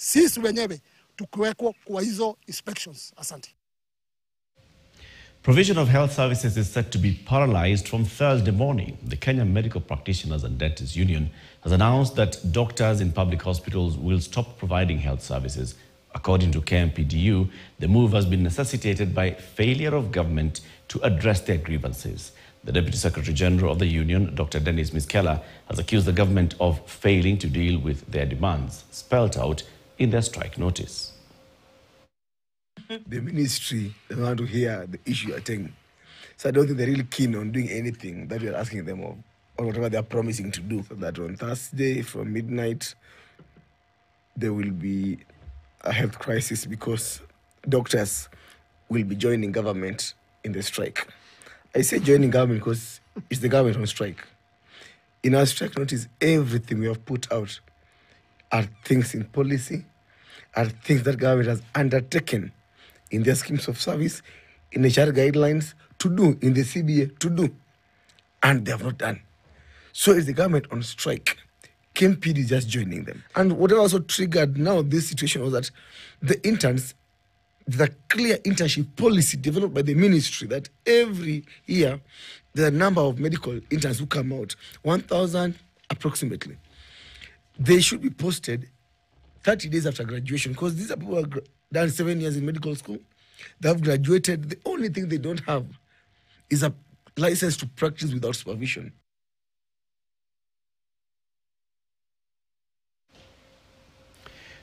sisi wenyewe tukiwekwa kwa hizo inspections. Asante. Provision of health services is set to be paralyzed from Thursday morning. The Kenya Medical Practitioners and Dentists Union has announced that doctors in public hospitals will stop providing health services. According to KMPDU, the move has been necessitated by failure of government to address their grievances. The Deputy Secretary General of the union, Dr. Dennis Miskellah, has accused the government of failing to deal with their demands, spelled out in their strike notice. the ministry they want to hear the issue you're taking. So I don't think they're really keen on doing anything that we're asking them of or whatever they're promising to do. So that on Thursday from midnight there will be a health crisis because doctors will be joining government in the strike. I say joining government because it's the government on strike. In our strike notice, everything we have put out are things in policy, are things that government has undertaken in their schemes of service, in HR guidelines to do, in the CBA to do, and they have not done. So is the government on strike. KMPD is just joining them. And what also triggered now this situation was that the interns, the clear internship policy developed by the ministry that every year the number of medical interns who come out, 1,000 approximately, they should be posted 30 days after graduation because these are people who have done seven years in medical school. They have graduated. The only thing they don't have is a license to practice without supervision.